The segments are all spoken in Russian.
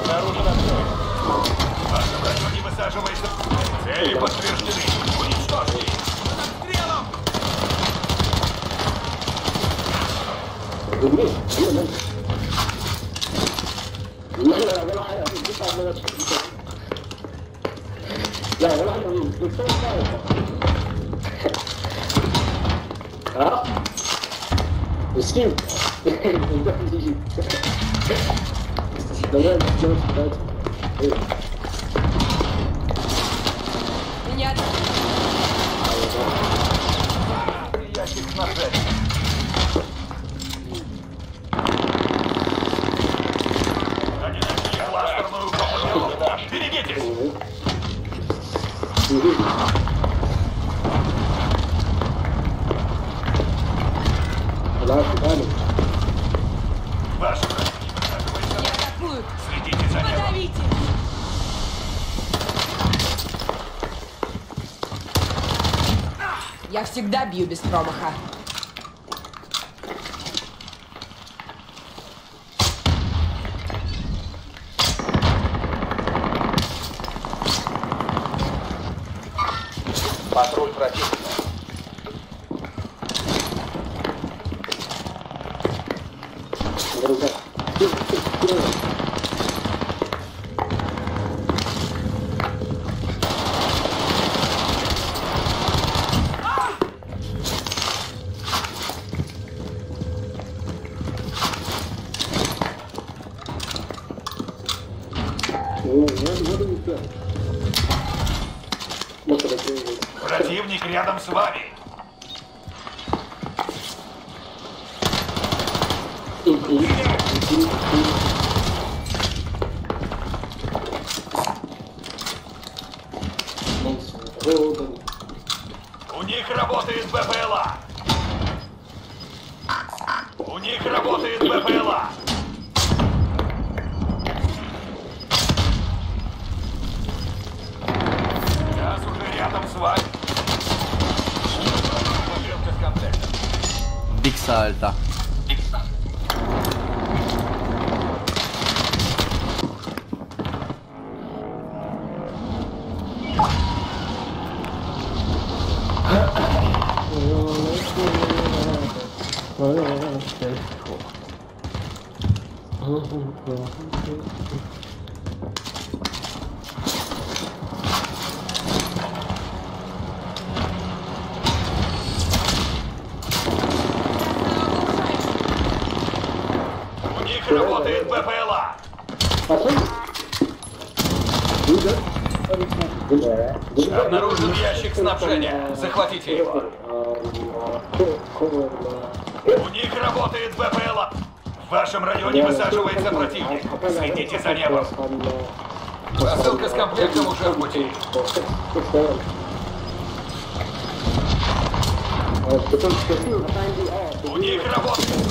Обнаружена цель. В вашем районе высаживается. Цели подтверждены. Уничтожьте их. Под обстрелом! لا Давай, сейчас, дать. Меня... Ящик снабжать. Берегитесь! Я всегда бью без промаха. Патруль противника. друга Противник рядом с вами. 있다 일단 어, 어, 어. Работает БПЛА. Обнаружен ящик снабжения. Захватите его. У них работает БПЛА. В вашем районе высаживается противник. Следите за небом. Посылка с комплектом уже в пути. У них работает.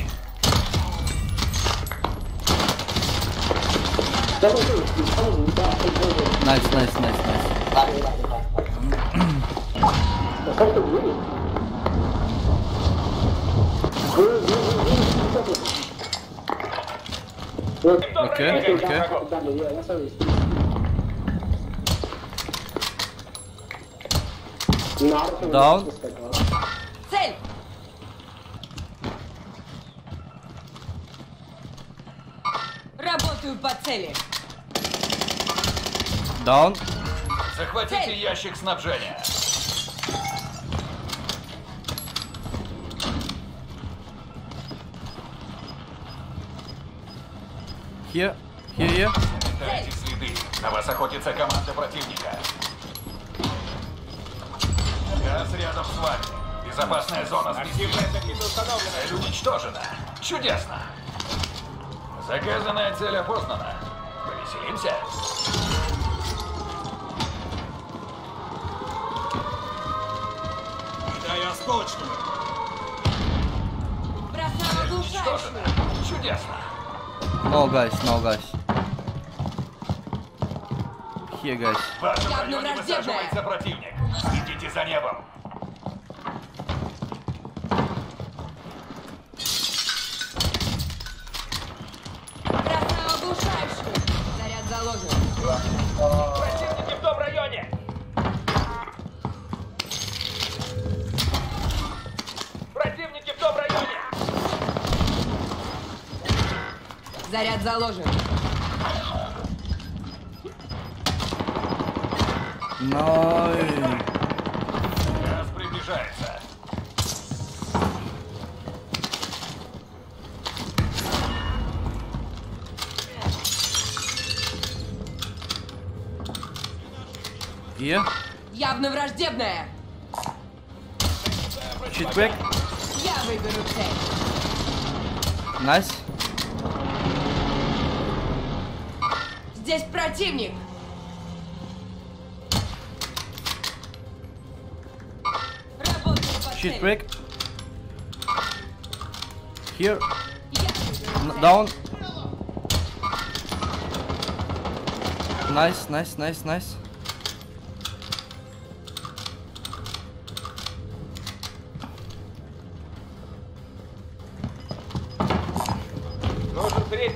найс, найс, найс. Окей, окей. Даун. Цель! Работаю по цели. Даун. Захватите ящик снабжения. Here. Here, here. Дайте следы. На вас охотится команда противника. Газ рядом с вами. Безопасная зона сместилась. Цель уничтожена. Чудесно. Заказанная цель опознана. Повеселимся? Да я точно. Бросала душа. Что же, чудесно. No guys, no guys. Here, guys. В вашем районе высаживается противник. Идите за небом. Заложен. Противники в том районе. Противники в том районе. Заряд заложен. No. И? Явно враждебная. Читбэк. Я выберу цель. Найс. Nice. Здесь противник. Читбэк. Here. Down. Nice, nice, nice, nice.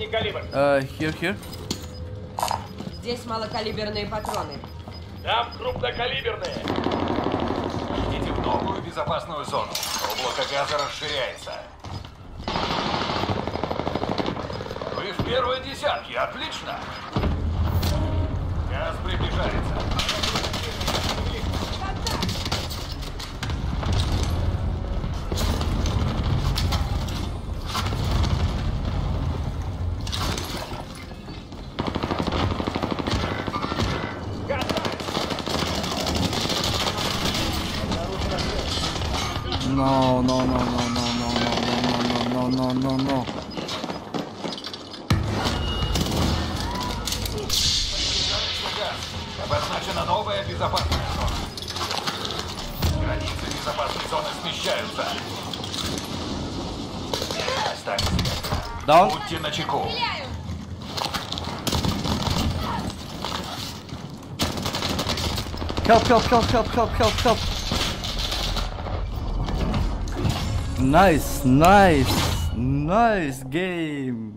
Средний калибр. Uh, here, here. Здесь малокалиберные патроны. Там крупнокалиберные. Идите в новую безопасную зону. Облако газа расширяется. Вы в первой десятке, отлично. Газ приближается. No, no, no, no, no, no, no, no, no, no, no, no, no. Обозначена новая безопасная зона. Границы безопасной зоны смещаются. Себя. Down. Будьте начеку. Help, help, help, help, help, help, help. Nice, nice, nice game.